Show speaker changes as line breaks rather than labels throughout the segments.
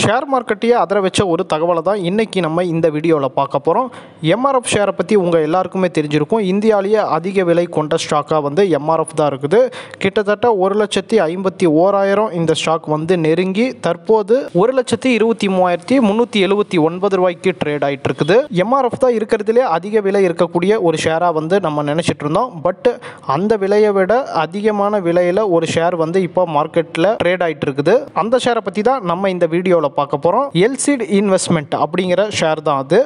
Share மார்க்கெட்டையே அதிர வச்ச ஒரு தகவலை தான் இன்றைக்கி நம்ம இந்த வீடியோவில் பார்க்க போகிறோம் எம்ஆர்எஃப் ஷேரை பற்றி உங்கள் எல்லாருக்குமே தெரிஞ்சிருக்கும். இந்தியாவிலேயே அதிக விலை கொண்ட ஸ்டாக்காக வந்து எம்ஆர்எஃப் தான் இருக்குது. கிட்டத்தட்ட ஒரு லட்சத்தி ஐம்பத்தி ஓராயிரம் இந்த ஸ்டாக் வந்து நெருங்கி தற்போது ஒரு லட்சத்தி இருபத்தி மூவாயிரத்தி முந்நூற்றி எழுபத்தி ஒன்பது ரூபாய்க்கு ட்ரேட் ஆகிட்டு இருக்குது. எம்ஆர்எஃப் தான் இருக்கிறதுலே அதிக விலை இருக்கக்கூடிய ஒரு ஷேராக வந்து நம்ம நினச்சிட்டு இருந்தோம். பட் அந்த விலையை விட அதிகமான விலையில் ஒரு ஷேர் வந்து இப்போ மார்க்கெட்டில் ட்ரேட் ஆகிட்டு இருக்குது. அந்த ஷேரை பற்றி தான் நம்ம இந்த வீடியோ வீடியோவில் பார்க்க போகிறோம் எல்சிட் இன்வெஸ்ட்மெண்ட் அப்படிங்கிற ஷேர் தான் அது.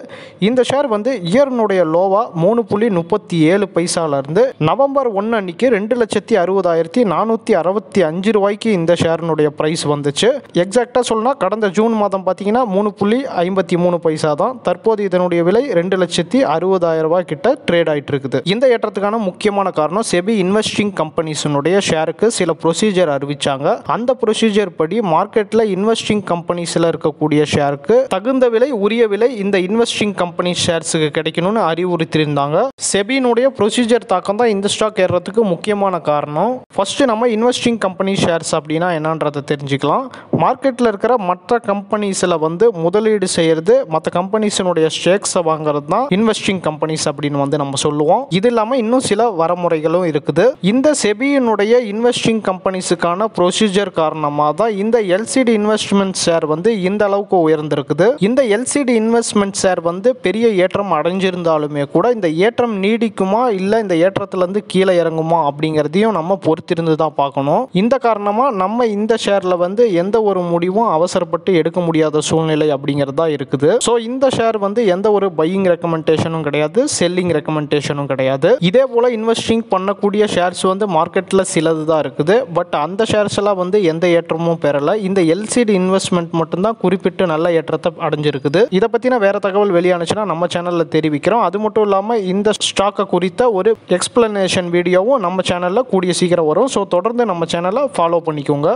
இந்த ஷேர் வந்து இயர்னுடைய லோவா மூணு புள்ளி முப்பத்தி ஏழு பைசாலேருந்து நவம்பர் ஒன்று அன்னைக்கு ரெண்டு லட்சத்தி அறுபதாயிரத்தி நானூற்றி அறுபத்தி அஞ்சு ரூபாய்க்கு இந்த ஷேர்னுடைய ப்ரைஸ் வந்துச்சு. எக்ஸாக்டாக சொல்லணும் கடந்த ஜூன் மாதம் பார்த்தீங்கன்னா மூணு புள்ளி ஐம்பத்தி மூணு பைசா தான். தற்போது இதனுடைய விலை ரெண்டு லட்சத்தி அறுபதாயிரம் ரூபாய் கிட்ட ட்ரேட் ஆயிட்டு இருக்குது. இந்த ஏற்றத்துக்கான முக்கியமான காரணம் செபி இன்வெஸ்டிங் கம்பெனிஸினுடைய ஷேருக்கு சில ப்ரொசீஜர் அறிவிச்சாங்க. அந்த ப்ரொசீஜர் படி மார்க்கெட்டில் இன்வெஸ்டிங் கம்பெனிஸில் இருக்கக்கூடிய ஷேருக்கு தகுந்த விலை உரிய விலை இந்த இன்வெஸ்டிங் கம்பெனி ஷேர்ஸுக்கு கிடைக்கணும்னு அறிவுறுத்தியிருந்தாங்க. செபியினுடைய ப்ரொசீஜர் தாக்கம் தான் இந்த ஸ்டாக் ஏறுறதுக்கு முக்கியமான காரணம். ஃபர்ஸ்ட் நம்ம இன்வெஸ்டிங் கம்பெனி ஷேர்ஸ் அப்படின்னா என்னன்றதை தெரிஞ்சுக்கலாம். மார்க்கெட்டில் இருக்கிற மற்ற கம்பெனிஸில் வந்து முதலீடு செய்யறது மற்ற கம்பெனிஸினுடைய ஸ்டேக்ஸை வாங்குறது தான் இன்வெஸ்டிங் கம்பெனிஸ் அப்படின்னு வந்து நம்ம சொல்லுவோம். இது இல்லாமல் இன்னும் சில வரமுறைகளும் இருக்குது. இந்த செபியினுடைய இன்வெஸ்டிங் கம்பெனிஸுக்கான ப்ரொசீஜர் காரணமாக தான் இந்த எல்சிடி இன்வெஸ்ட்மெண்ட் ஷேர் வந்து வந்து இந்த அளவுக்கு உயர்ந்திருக்குது. இந்த எல்சிடி இன்வெஸ்ட்மெண்ட் ஷேர் வந்து பெரிய ஏற்றம் அடைஞ்சிருந்தாலுமே கூட இந்த ஏற்றம் நீடிக்குமா? இல்லை இந்த ஏற்றத்துலேருந்து கீழே இறங்குமா? அப்படிங்கிறதையும் நம்ம பொறுத்திருந்து தான் பார்க்கணும். இந்த காரணமாக நம்ம இந்த ஷேரில் வந்து எந்த ஒரு முடிவும் அவசரப்பட்டு எடுக்க முடியாத சூழ்நிலை அப்படிங்கிறது தான் இருக்குது. ஸோ இந்த ஷேர் வந்து எந்த ஒரு பையிங் ரெக்கமெண்டேஷனும் கிடையாது செல்லிங் ரெக்கமெண்டேஷனும் கிடையாது. இதே போல் இன்வெஸ்டிங் பண்ணக்கூடிய ஷேர்ஸ் வந்து மார்க்கெட்டில் சிலது தான் இருக்குது. பட் அந்த ஷேர்ஸ் எல்லாம் வந்து எந்த ஏற்றமும் பெறலை. இந்த எல்சிடி இன்வெஸ்ட்மெண்ட் மட்டும்தான் குறிப்பிட்டு நல்ல ஏற்றத்தை அடைஞ்சிருக்குது. இதை பற்றின வேறு தகவல் வெளியானுச்சுன்னா நம்ம சேனலில் தெரிவிக்கிறோம். அது மட்டும் இல்லாமல் இந்த ஸ்டாக்கை குறித்த ஒரு எக்ஸ்பிளனேஷன் வீடியோவும் நம்ம சேனலில் கூடிய சீக்கிரம் வரும். ஸோ தொடர்ந்து நம்ம சேனலை ஃபாலோ பண்ணிக்கோங்க.